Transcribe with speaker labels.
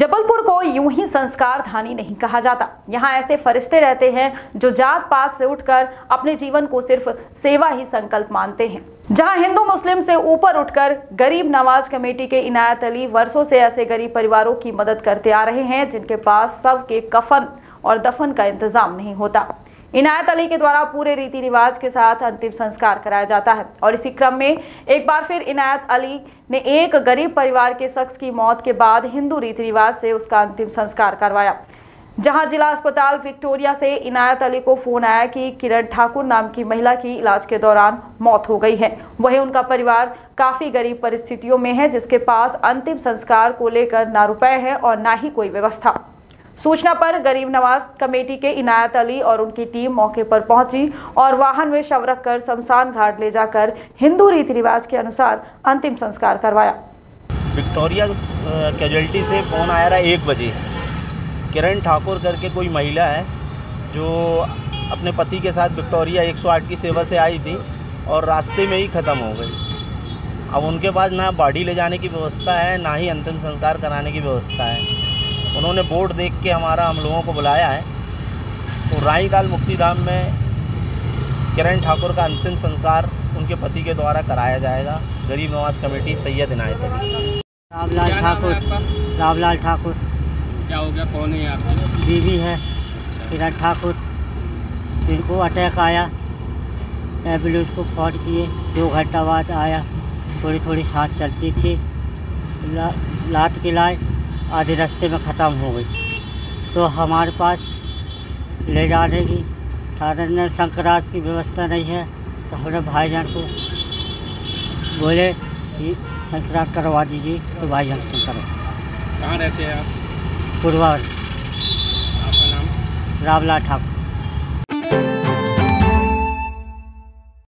Speaker 1: जबलपुर को यूँ ही संस्कार धानी नहीं कहा जाता। यहाँ ऐसे फरिश्ते रहते हैं जो जात पात से उठकर अपने जीवन को सिर्फ़ सेवा ही संकल्प मानते हैं। जहाँ हिंदू मुस्लिम से ऊपर उठकर गरीब नवाज़ कमेटी के इनायत अली वर्षों से ऐसे गरीब परिवारों की मदद करते आ रहे हैं, जिनके पास सब के कफन और दफन का इंतज़ाम नहीं होता। इनायत अली के द्वारा पूरे रीति रिवाज के साथ अंतिम संस्कार कराया जाता है। और इसी क्रम में एक बार फिर इनायत अली ने एक गरीब परिवार के शख्स की मौत के बाद हिंदू रीति रिवाज से उसका अंतिम संस्कार करवाया। जहाँ जिला अस्पताल विक्टोरिया से इनायत अली को फ़ोन आया कि किरण ठाकुर नाम की महिला की इलाज के दौरान मौत हो गई है। वहीं उनका परिवार काफ़ी गरीब परिस्थितियों में है, जिसके पास अंतिम संस्कार को लेकर ना रुपए है और ना ही कोई व्यवस्था। सूचना पर गरीब नवाज़ कमेटी के इनायत अली और उनकी टीम मौके पर पहुँची और वाहन में शव रखकर शमशान घाट ले जाकर हिंदू रीति रिवाज के अनुसार अंतिम संस्कार करवाया।
Speaker 2: विक्टोरिया कैजुअलिटी से फ़ोन आया रहा एक बजे। किरण ठाकुर करके कोई महिला है, जो अपने पति के साथ विक्टोरिया 108 की सेवा से आई थी और रास्ते में ही ख़त्म हो गई। अब उनके पास ना बॉडी ले जाने की व्यवस्था है, ना ही अंतिम संस्कार कराने की व्यवस्था है। उन्होंने बोर्ड देख के हमारा हम लोगों को बुलाया है। तो राईकाल मुक्तिधाम में किरण ठाकुर का अंतिम संस्कार उनके पति के द्वारा कराया जाएगा। गरीब नवाज़ कमेटी सैयद इनायत अली।
Speaker 3: रामलाल ठाकुर। रामलाल ठाकुर।
Speaker 4: क्या हो गया? कौन है आपकी?
Speaker 3: बीवी है। किरण ठाकुर। इनको अटैक आया एंबुलेंस को फ़ोन किए। दो घंटा बाद आया। थोड़ी थोड़ी सांस चलती थी। ला, लात के लाए आधे रास्ते में ख़त्म हो गई। तो हमारे पास ले जाने की साधन में संक्रांत की व्यवस्था नहीं है तो हमने भाईजान को बोले कि संक्रांत करवा दीजिए तो भाईजान से करो।
Speaker 4: कहाँ रहते हैं आप?
Speaker 3: पूर्वा।
Speaker 4: आपका नाम?
Speaker 3: रामलाल ठाकुर।